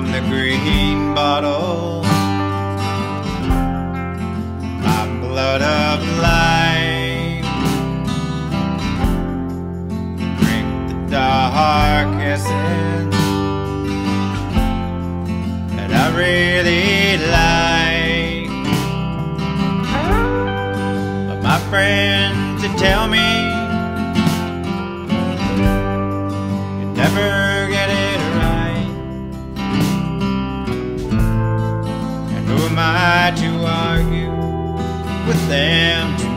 from the green bottle. My blood of life. Drink the dark essence that I really like. But my friends, they tell me you never get am I to argue with them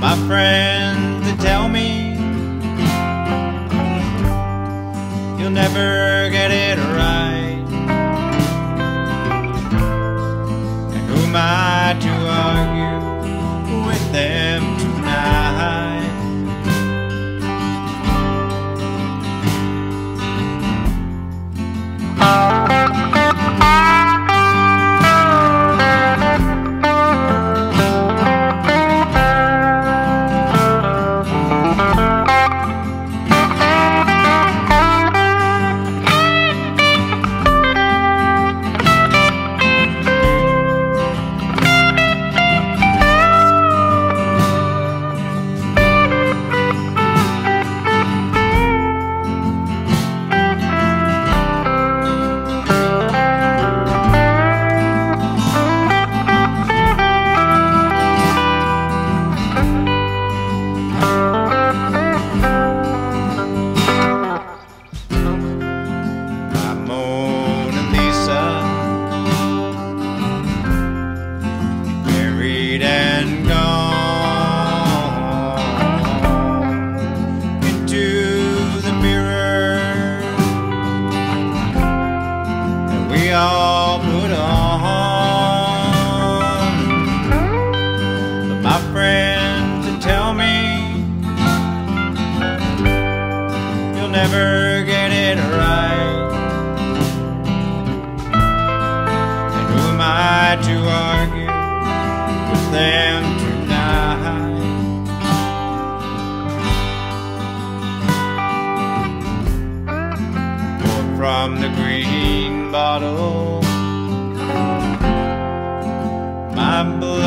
My friends, they tell me you'll never get it right. And who am I to argue with them and gone into the mirror that we all put on. But my friends they tell me you'll never get it right. And who am I to argue with from the green bottle, my blood